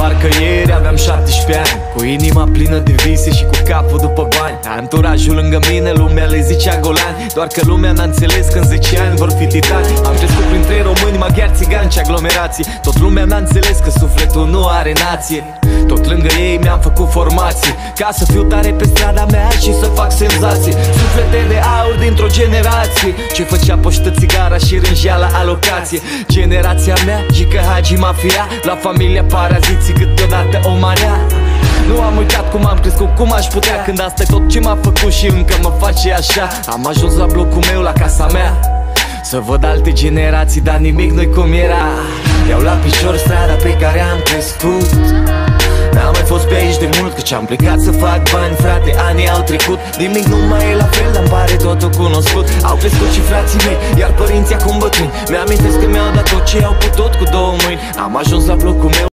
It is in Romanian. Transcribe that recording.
Parcă ieri aveam 17 ani. Cu inima plină de vise și cu capul după bani. Anturajul lângă mine, lumea le zicea golani Doar că lumea n-a înțeles că în 10 ani vor fi titani. Am crescut printre români, maghiari, țigani și aglomerații. Tot lumea n-a înțeles că sufletul nu are nație. Tot lângă ei mi-am făcut formații. Ca să fiu tare pe strada mea și să fac senzații. Suflete de aur dintr-o generație. Ce făcea poștă țigara și rângea la alocație Generația mea, Gică Hagi Mafia. La familia paraziții câteodată o marea. Nu am uitat cum am crescut, cum aș putea. Când asta e tot ce m-a făcut și încă mă face așa. Am ajuns la blocul meu, la casa mea. Să văd alte generații, dar nimic nu-i cum era. Iau la picior strada pe care am crescut. N-am mai fost pe aici de mult Căci am plecat să fac bani, frate, anii au trecut Nimic nu mai e la fel, dar pare totul cunoscut. Au crescut și frații mei, iar părinții acum bătrâni. Mi-amintesc că mi-au dat tot ce au putut cu două mâini. Am ajuns la blocul meu